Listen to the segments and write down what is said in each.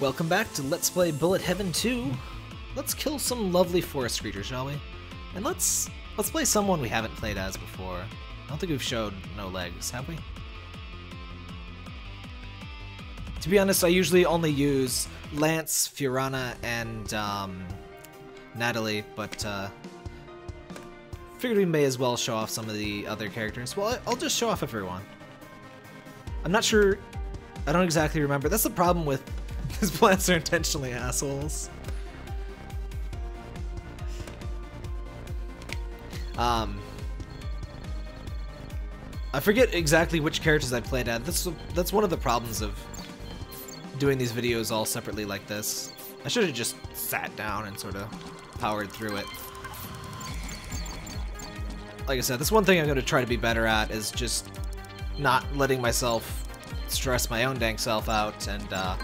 Welcome back to Let's Play Bullet Heaven 2. Let's kill some lovely forest creatures, shall we? And let's let's play someone we haven't played as before. I don't think we've showed NoLegs, have we? To be honest, I usually only use Lance, Fiorana, and um, Natalie, but uh, figured we may as well show off some of the other characters. Well, I'll just show off everyone. I'm not sure. I don't exactly remember. That's the problem with his plants are intentionally assholes. Um, I forget exactly which characters I played at. That's that's one of the problems of doing these videos all separately like this. I should have just sat down and sort of powered through it. Like I said, this one thing I'm going to try to be better at is just not letting myself stress my own dang self out and uh,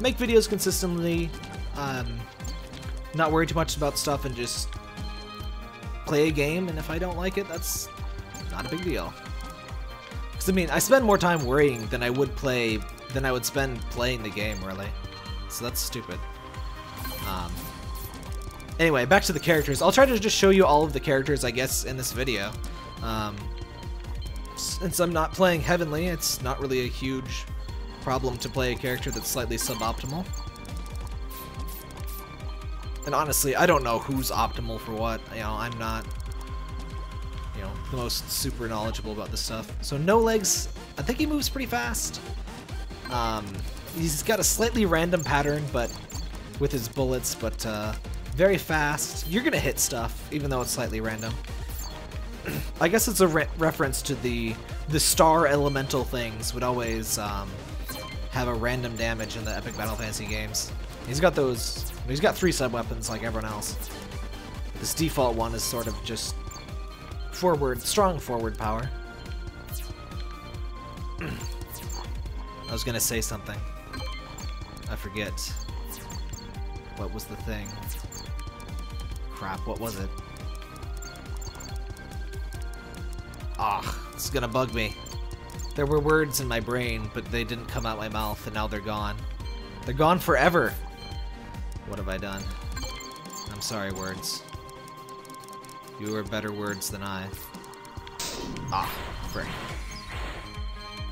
make videos consistently, um, not worry too much about stuff and just play a game, and if I don't like it, that's not a big deal. Because, I mean, I spend more time worrying than I would play, than I would spend playing the game, really. So that's stupid. Um, anyway, back to the characters. I'll try to just show you all of the characters, I guess, in this video. Um, since I'm not playing Heavenly, it's not really a huge problem to play a character that's slightly suboptimal. And honestly, I don't know who's optimal for what. You know, I'm not, you know, the most super knowledgeable about this stuff. So NoLegs. I think he moves pretty fast. Um, he's got a slightly random pattern, but with his bullets, but uh, very fast. You're gonna hit stuff, even though it's slightly random. I guess it's a re reference to the the star elemental things would always um, have a random damage in the Epic Battle Fantasy games. He's got those. He's got three sub weapons like everyone else. This default one is sort of just forward, strong forward power. I was gonna say something. I forget. What was the thing? Crap, what was it? Ah, this is gonna bug me. There were words in my brain, but they didn't come out my mouth, and now they're gone. They're gone forever! What have I done? I'm sorry, words. You are better words than I. Ah, frick.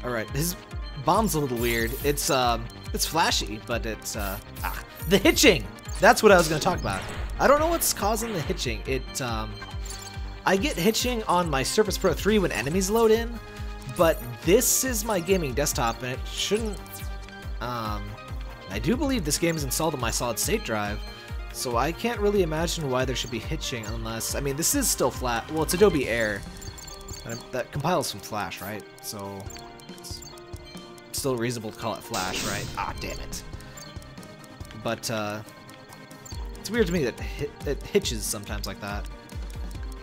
Alright, his bomb's a little weird. It's, um, it's flashy, but it's, uh, ah, the hitching! That's what I was gonna talk about. I don't know what's causing the hitching. It, um, I get hitching on my Surface Pro 3 when enemies load in, but this is my gaming desktop, and it shouldn't, um, I do believe this game is installed on my solid state drive, so I can't really imagine why there should be hitching unless, I mean, this is still flat, well, it's Adobe Air, that compiles from Flash, right? So, it's still reasonable to call it Flash, right? Ah, damn it. But, uh, it's weird to me that it hitches sometimes like that.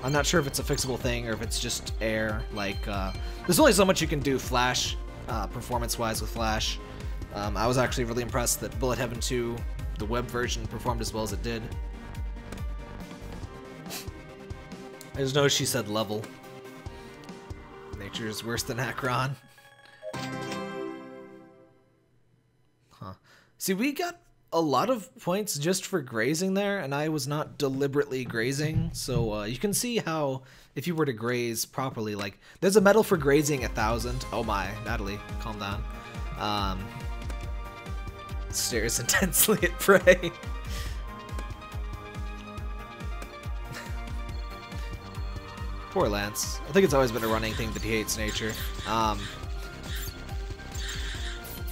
I'm not sure if it's a fixable thing or if it's just air, like, uh, there's only so much you can do Flash, uh, performance-wise with Flash, um, I was actually really impressed that Bullet Heaven 2, the web version, performed as well as it did. I just know she said level. Nature is worse than Akron. Huh. See, we got a lot of points just for grazing there, and I was not deliberately grazing, so uh, you can see how if you were to graze properly, like, there's a medal for grazing a thousand. Oh my, Natalie, calm down. Um, stares intensely at prey. Poor Lance. I think it's always been a running thing that he hates nature. Um,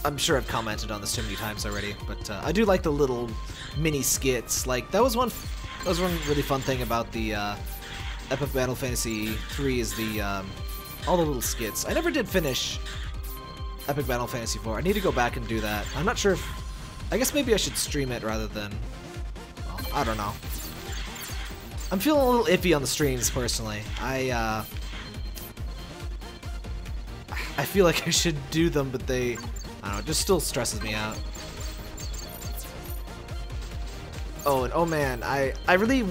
I'm sure I've commented on this too many times already, but uh, I do like the little mini skits. Like that was one, that was one really fun thing about the uh, Epic Battle Fantasy 3 is the um, all the little skits. I never did finish Epic Battle Fantasy 4. I need to go back and do that. I'm not sure if I guess maybe I should stream it rather than... Well, I don't know. I'm feeling a little iffy on the streams, personally. I, uh... I feel like I should do them, but they... I don't know, it just still stresses me out. Oh, and oh man, I, I really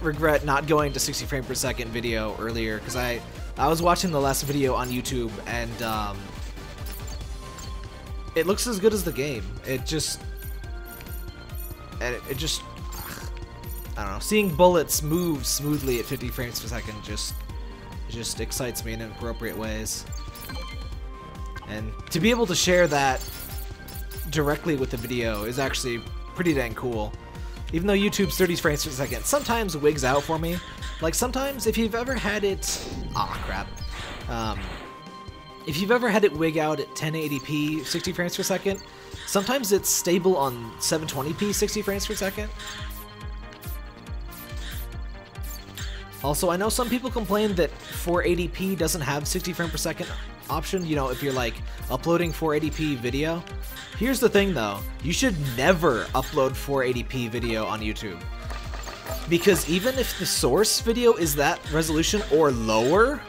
regret not going to 60 frame per second video earlier, because I, I was watching the last video on YouTube, and, um, it looks as good as the game. It just, it, it just, I don't know. Seeing bullets move smoothly at 50 frames per second just, just excites me in inappropriate ways. And to be able to share that directly with the video is actually pretty dang cool. Even though YouTube's 30 frames per second sometimes wigs out for me. Like sometimes if you've ever had it... Ah, crap. Um, if you've ever had it wig out at 1080p 60 frames per second, sometimes it's stable on 720p 60 frames per second. Also, I know some people complain that 480p doesn't have 60 frame per second option, you know, if you're like uploading 480p video. Here's the thing though, you should never upload 480p video on YouTube. Because even if the source video is that resolution or lower,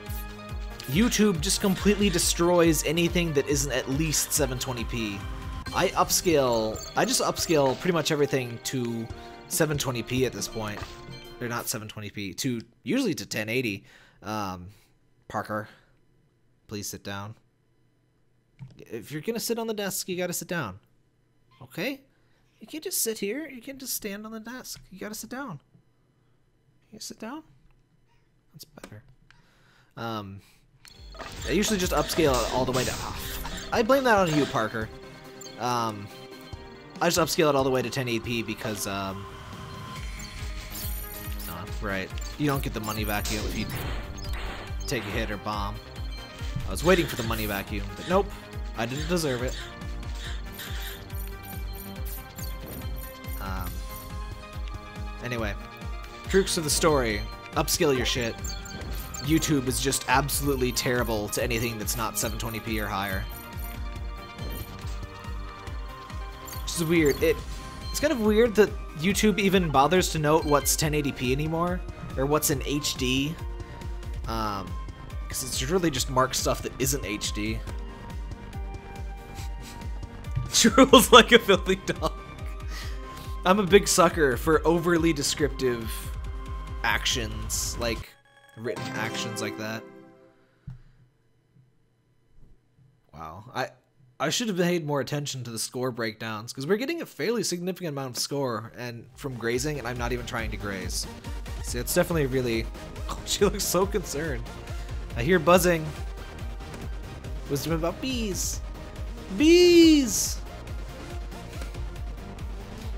YouTube just completely destroys anything that isn't at least 720p. I upscale, I just upscale pretty much everything to 720p at this point. They're not 720p, to usually to 1080. Um, Parker, please sit down. If you're gonna sit on the desk, you gotta sit down. Okay? You can't just sit here. You can't just stand on the desk. You gotta sit down. You sit down? That's better. Um, I usually just upscale it all the way to... Oh, I blame that on you, Parker. Um, I just upscale it all the way to 1080p because, um... Right. You don't get the money vacuum if you take a hit or bomb. I was waiting for the money vacuum, but nope. I didn't deserve it. Um, anyway, troops of the story. Upscale your shit. YouTube is just absolutely terrible to anything that's not 720p or higher. Which is weird. It it's kind of weird that YouTube even bothers to note what's 1080p anymore or what's in HD. Um, because it's really just marked stuff that isn't HD. Drools like a filthy dog. I'm a big sucker for overly descriptive actions, like written actions like that. Wow. I I should have paid more attention to the score breakdowns because we're getting a fairly significant amount of score and from grazing and I'm not even trying to graze. So it's definitely really oh, she looks so concerned. I hear buzzing. Wisdom about bees. Bees!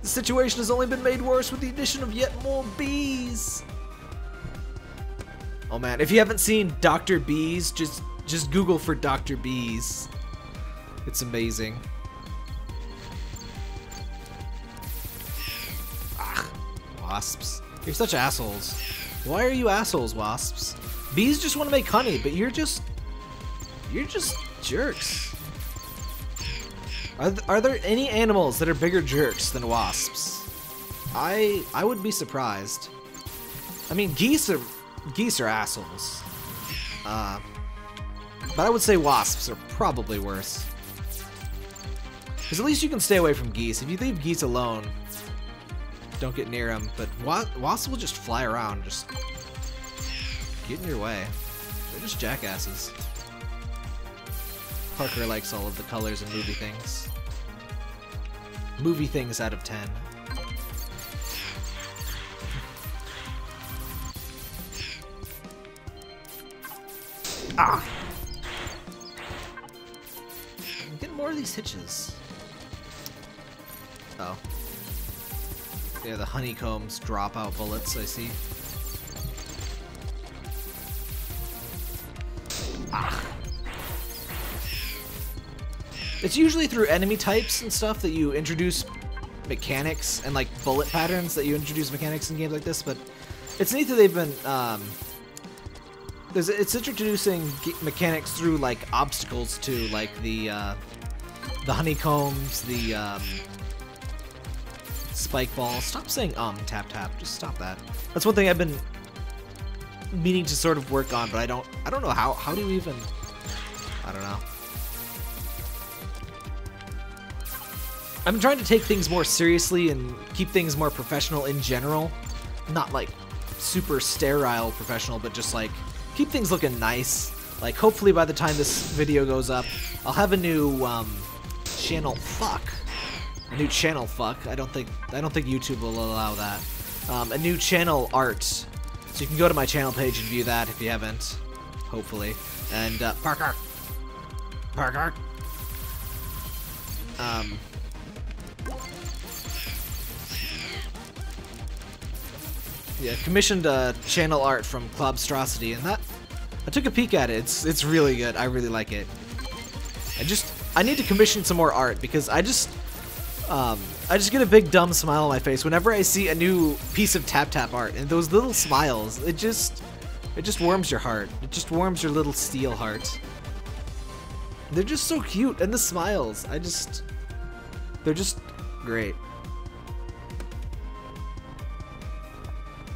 The situation has only been made worse with the addition of yet more bees. Oh man, if you haven't seen Dr. Bees, just just Google for Dr. Bees. It's amazing. Ah, wasps. You're such assholes. Why are you assholes, wasps? Bees just want to make honey, but you're just... You're just jerks. Are, th are there any animals that are bigger jerks than wasps? I I would be surprised. I mean, geese are geese are assholes. Uh, but I would say wasps are probably worse. Because at least you can stay away from geese. If you leave geese alone, don't get near them. But wa wasps will just fly around, just get in your way. They're just jackasses. Parker likes all of the colors and movie things. Movie things out of 10. Ah! I'm getting more of these hitches. Oh. Yeah, the honeycombs drop out bullets, I see. Ah. It's usually through enemy types and stuff that you introduce mechanics and like bullet patterns that you introduce mechanics in games like this, but it's neat that they've been um, there's it's introducing mechanics through like obstacles too, like the uh, the honeycombs, the um, spike ball. Stop saying um tap tap. Just stop that. That's one thing I've been meaning to sort of work on, but I don't I don't know how how do you even I don't know. I'm trying to take things more seriously and keep things more professional in general. Not like super sterile professional, but just like keep things looking nice. Like hopefully by the time this video goes up, I'll have a new um, channel fuck. A new channel fuck. I don't think I don't think YouTube will allow that. Um, a new channel art. So you can go to my channel page and view that if you haven't. Hopefully. And uh, Parker. Parker. Um. Yeah, commissioned uh, channel art from Clubstrosity, and that I took a peek at it. It's it's really good. I really like it. I just I need to commission some more art because I just um, I just get a big dumb smile on my face whenever I see a new piece of tap tap art and those little smiles. It just it just warms your heart. It just warms your little steel heart. They're just so cute and the smiles. I just they're just great.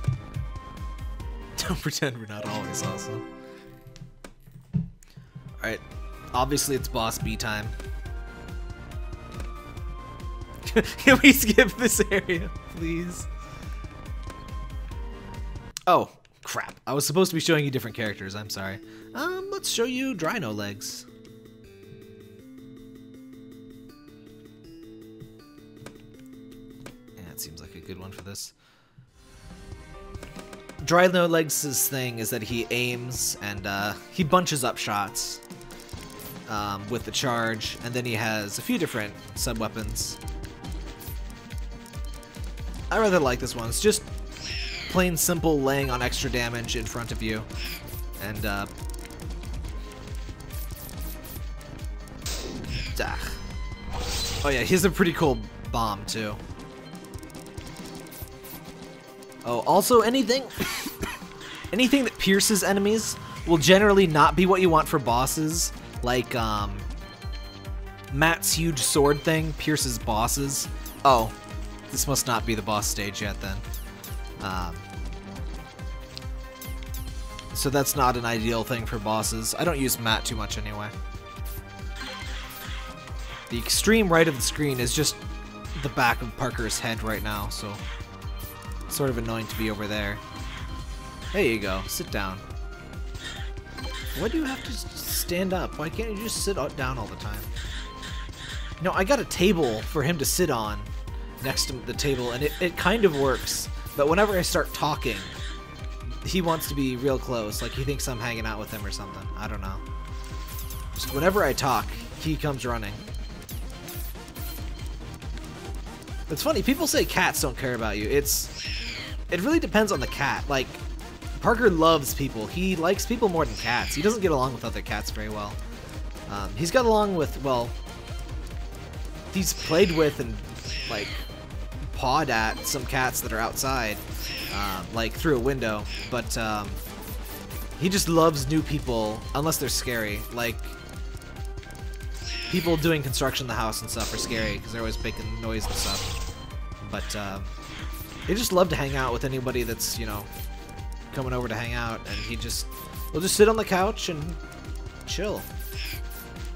Don't pretend we're not always awesome. Alright, obviously it's boss B time. Can we skip this area, please? Oh, crap. I was supposed to be showing you different characters, I'm sorry. Um, let's show you Drino Legs. Yeah, it seems like a good one for this. Drino Legs' thing is that he aims and uh, he bunches up shots um, with the charge, and then he has a few different sub-weapons. I rather like this one. It's just plain simple laying on extra damage in front of you. And, uh... Ah. Oh yeah, he's a pretty cool bomb, too. Oh, also anything... anything that pierces enemies will generally not be what you want for bosses. Like, um... Matt's huge sword thing pierces bosses. Oh, this must not be the boss stage yet then. Um, so that's not an ideal thing for bosses. I don't use Matt too much anyway. The extreme right of the screen is just the back of Parker's head right now, so sort of annoying to be over there. There you go. Sit down. Why do you have to stand up? Why can't you just sit down all the time? No, I got a table for him to sit on next to the table, and it, it kind of works. But whenever I start talking, he wants to be real close. Like, he thinks I'm hanging out with him or something. I don't know. Just whenever I talk, he comes running. It's funny, people say cats don't care about you. It's... It really depends on the cat. Like, Parker loves people. He likes people more than cats. He doesn't get along with other cats very well. Um, he's got along with, well... He's played with and, like, pawed at some cats that are outside, uh, like through a window, but um, he just loves new people, unless they're scary. Like, people doing construction in the house and stuff are scary, because they're always making noise and stuff. But uh, he just love to hang out with anybody that's, you know, coming over to hang out, and he just, he'll just sit on the couch and chill.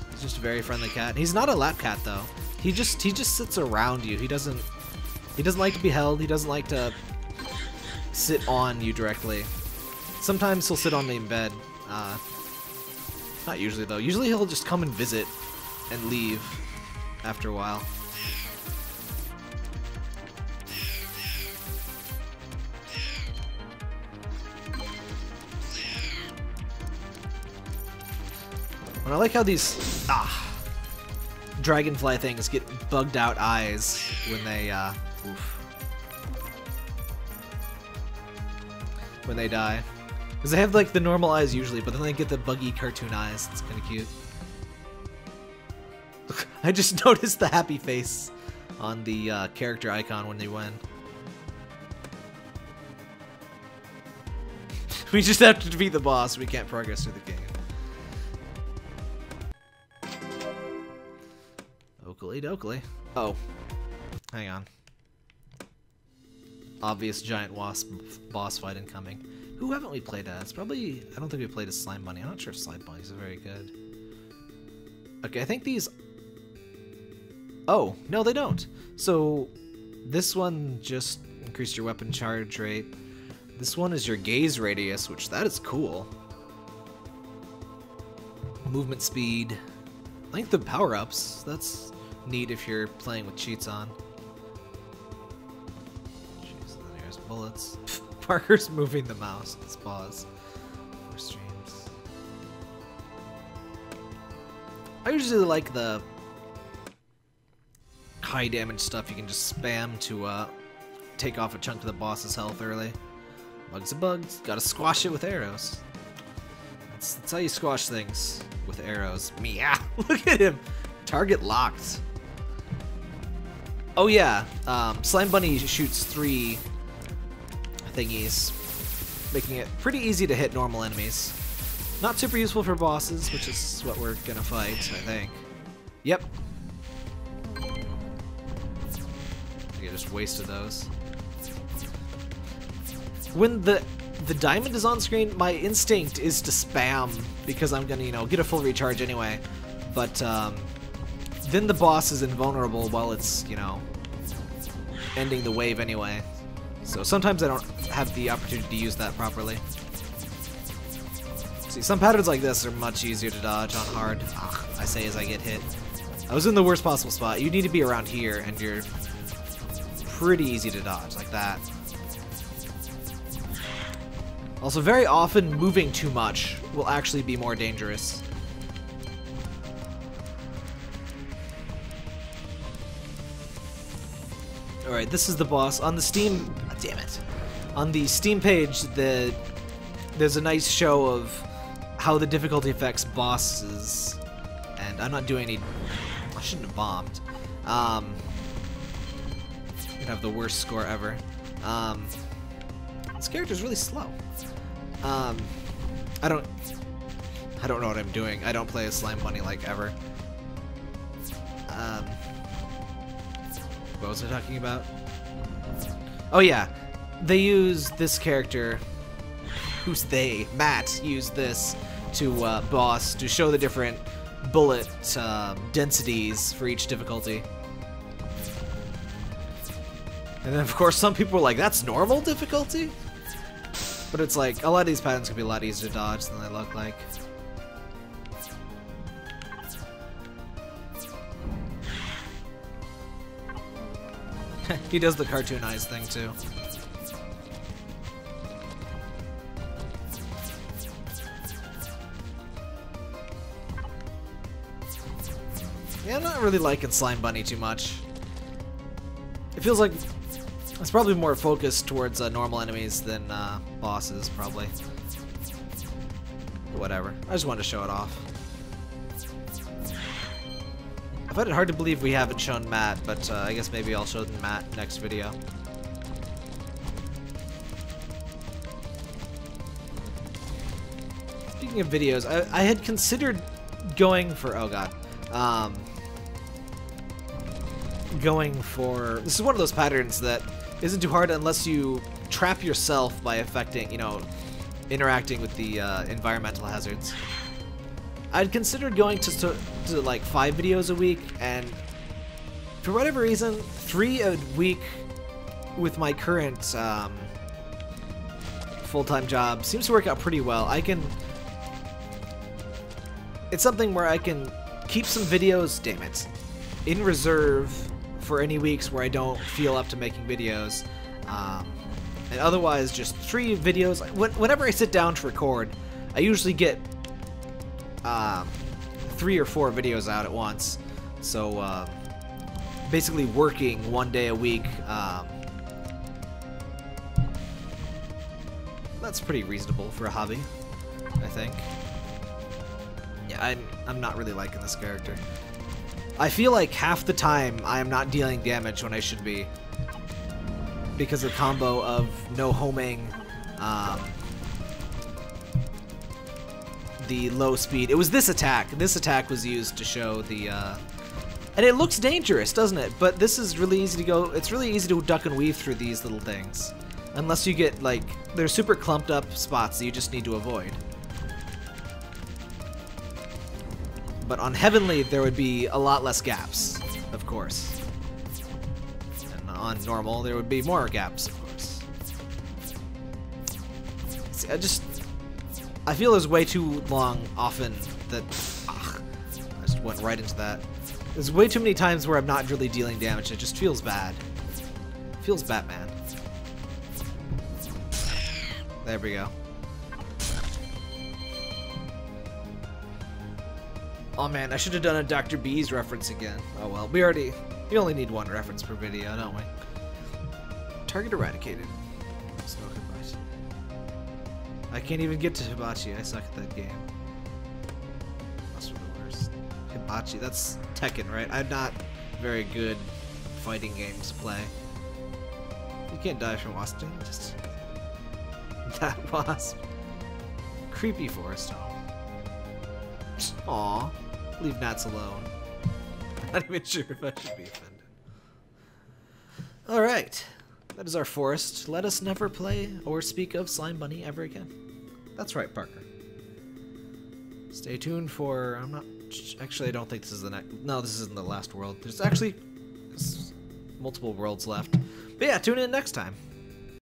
He's just a very friendly cat. He's not a lap cat, though. He just, he just sits around you. He doesn't he doesn't like to be held. He doesn't like to sit on you directly. Sometimes he'll sit on me in bed. Uh, not usually, though. Usually he'll just come and visit and leave after a while. And I like how these ah, dragonfly things get bugged out eyes when they uh, Oof. When they die. Because they have like the normal eyes usually, but then they get the buggy cartoon eyes. It's kind of cute. I just noticed the happy face on the uh, character icon when they win. we just have to defeat the boss. We can't progress through the game. Oakley dokley. Oh. Hang on obvious giant wasp boss fight incoming. Who haven't we played as? Probably, I don't think we played as Slime Bunny. I'm not sure if Slime Bunny's very good. Okay, I think these... Oh, no they don't. So, this one just increased your weapon charge rate. This one is your graze radius, which that is cool. Movement speed. Think the power-ups, that's neat if you're playing with cheats on. Parker's moving the mouse. Let's pause. For streams. I usually like the high damage stuff you can just spam to uh, take off a chunk of the boss's health early. Bugs are bugs. Gotta squash it with arrows. That's, that's how you squash things with arrows. Meow. Look at him. Target locked. Oh yeah, um, Slime Bunny shoots three thingies, making it pretty easy to hit normal enemies. Not super useful for bosses, which is what we're gonna fight, I think. Yep. You just wasted those. When the the diamond is on screen, my instinct is to spam because I'm gonna, you know, get a full recharge anyway. But um, then the boss is invulnerable while it's, you know, ending the wave anyway. So sometimes I don't have the opportunity to use that properly. See, some patterns like this are much easier to dodge on hard. Ugh, I say as I get hit. I was in the worst possible spot. You need to be around here, and you're pretty easy to dodge, like that. Also, very often, moving too much will actually be more dangerous. Alright, this is the boss. On the Steam... Oh, damn it. On the Steam page, the there's a nice show of how the difficulty affects bosses. And I'm not doing any... I shouldn't have bombed. Um, have the worst score ever. Um, this character's really slow. Um, I don't... I don't know what I'm doing. I don't play a Slime Bunny like ever. Um, what was I talking about? Oh yeah, they use this character. Who's they? Matt used this to uh, boss to show the different bullet um, densities for each difficulty. And then of course some people are like, that's normal difficulty? But it's like, a lot of these patterns can be a lot easier to dodge than they look like. he does the cartoon eyes thing too. I'm not really liking Slime Bunny too much. It feels like it's probably more focused towards uh, normal enemies than uh, bosses, probably. But whatever. I just wanted to show it off. I find it hard to believe we haven't shown Matt, but uh, I guess maybe I'll show Matt next video. Speaking of videos, I, I had considered going for... Oh god. Um, going for... This is one of those patterns that isn't too hard unless you trap yourself by affecting, you know, interacting with the uh, environmental hazards. I'd considered going to, to, to like five videos a week, and for whatever reason, three a week with my current um, full-time job seems to work out pretty well. I can... It's something where I can keep some videos, damn it, in reserve for any weeks where I don't feel up to making videos. Um, and otherwise, just three videos. Whenever I sit down to record, I usually get um, three or four videos out at once. So uh, basically working one day a week. Um, that's pretty reasonable for a hobby, I think. Yeah, I'm, I'm not really liking this character. I feel like half the time I am not dealing damage when I should be. Because of the combo of no homing, um, the low speed. It was this attack. This attack was used to show the, uh, and it looks dangerous, doesn't it? But this is really easy to go, it's really easy to duck and weave through these little things. Unless you get, like, they're super clumped up spots that you just need to avoid. But on Heavenly, there would be a lot less gaps, of course. And on Normal, there would be more gaps, of course. See, I just... I feel there's way too long, often, that... Ugh, I just went right into that. There's way too many times where I'm not really dealing damage. It just feels bad. feels Batman. There we go. Oh man, I should have done a Dr. Bees reference again. Oh well, we already... We only need one reference per video, don't we? Target eradicated. Hibachi. I can't even get to Hibachi. I suck at that game. That's the worst. Hibachi. That's Tekken, right? I'm not very good fighting games to play. You can't die from wasp. Just that wasp. Creepy forest. Aw. Leave gnats alone. I'm not even sure if I should be offended. Alright. That is our forest. Let us never play or speak of Slime Bunny ever again. That's right, Parker. Stay tuned for... I'm not... Actually, I don't think this is the next... No, this isn't the last world. There's actually there's multiple worlds left. But yeah, tune in next time.